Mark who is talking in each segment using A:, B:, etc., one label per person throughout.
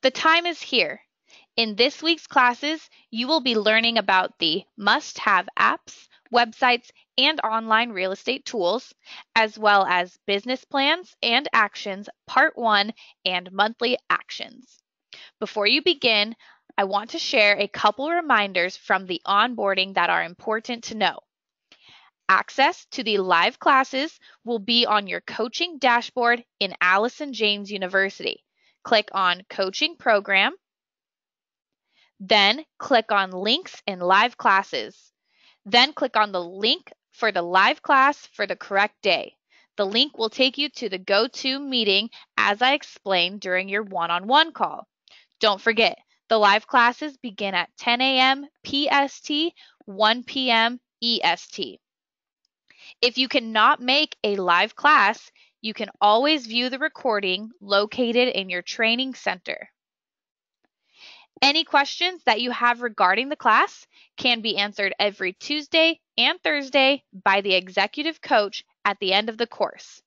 A: The time is here. In this week's classes, you will be learning about the must have apps, websites, and online real estate tools, as well as business plans and actions, part one, and monthly actions. Before you begin, I want to share a couple reminders from the onboarding that are important to know. Access to the live classes will be on your coaching dashboard in Allison James University. Click on Coaching Program. Then click on Links and Live Classes. Then click on the link for the live class for the correct day. The link will take you to the go-to meeting as I explained during your one-on-one call. Don't forget, the live classes begin at 10 a.m. PST, 1 p.m. EST. If you cannot make a live class, you can always view the recording located in your training center. Any questions that you have regarding the class can be answered every Tuesday and Thursday by the executive coach at the end of the course.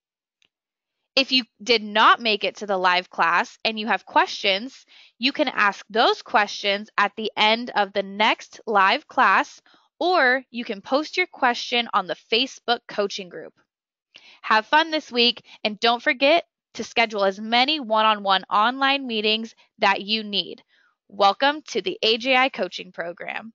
A: If you did not make it to the live class and you have questions, you can ask those questions at the end of the next live class or you can post your question on the Facebook coaching group. Have fun this week and don't forget to schedule as many one on one online meetings that you need. Welcome to the AJI coaching program.